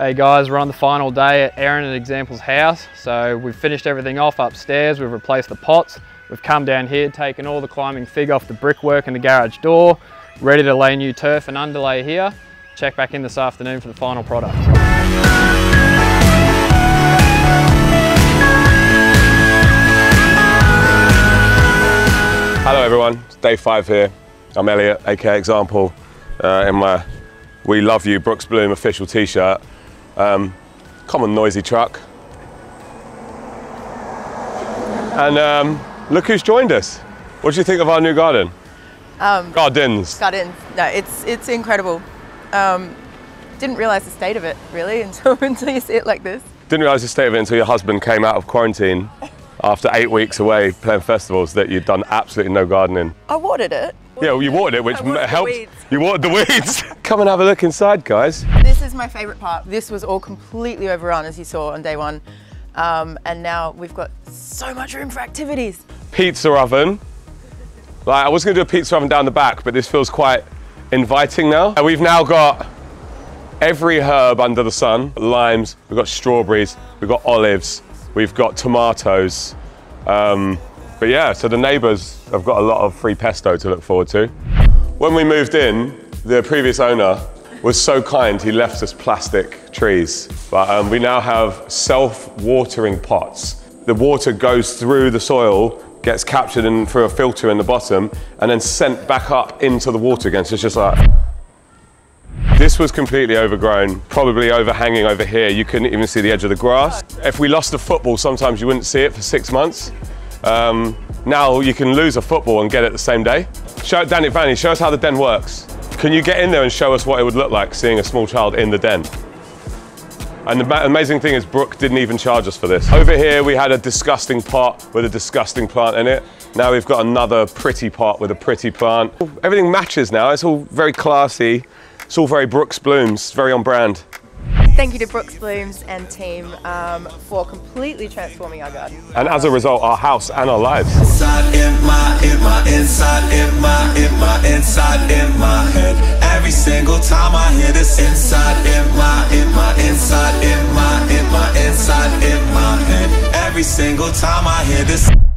Hey guys, we're on the final day at Erin and Example's house. So we've finished everything off upstairs, we've replaced the pots, we've come down here, taken all the climbing fig off the brickwork and the garage door, ready to lay new turf and underlay here. Check back in this afternoon for the final product. Hello everyone, it's day five here. I'm Elliot, aka Example, uh, in my We Love You Brooke's Bloom official t-shirt. Um, common noisy truck. And um, look who's joined us. What do you think of our new garden? Um, Gardens. Gardens. No, it's it's incredible. Um, didn't realise the state of it really until until you see it like this. Didn't realise the state of it until your husband came out of quarantine after eight weeks away playing festivals that you'd done absolutely no gardening. I watered it. Yeah, well, you watered it, which watered helped. You watered the weeds. Come and have a look inside, guys. Is my favourite part. This was all completely overrun as you saw on day one, um, and now we've got so much room for activities. pizza oven. Like I was gonna do a pizza oven down the back, but this feels quite inviting now. And we've now got every herb under the sun. Limes, we've got strawberries, we've got olives, we've got tomatoes. Um, but yeah, so the neighbors have got a lot of free pesto to look forward to. When we moved in, the previous owner was so kind, he left us plastic trees. But um, we now have self-watering pots. The water goes through the soil, gets captured in, through a filter in the bottom, and then sent back up into the water again. So it's just like, this was completely overgrown, probably overhanging over here. You couldn't even see the edge of the grass. If we lost a football, sometimes you wouldn't see it for six months. Um, now you can lose a football and get it the same day. Show Danny Vanny, show us how the den works. Can you get in there and show us what it would look like seeing a small child in the den? And the amazing thing is Brooke didn't even charge us for this. Over here we had a disgusting pot with a disgusting plant in it. Now we've got another pretty pot with a pretty plant. Everything matches now. It's all very classy. It's all very Brooke's Blooms, very on brand. Thank you to Brooke's Blooms and team um, for completely transforming our garden. And as a result, our house and our lives. Inside in my, in my, inside in my, time I hear this inside in my, in my, inside in my, in my, inside in my head. Every single time I hear this.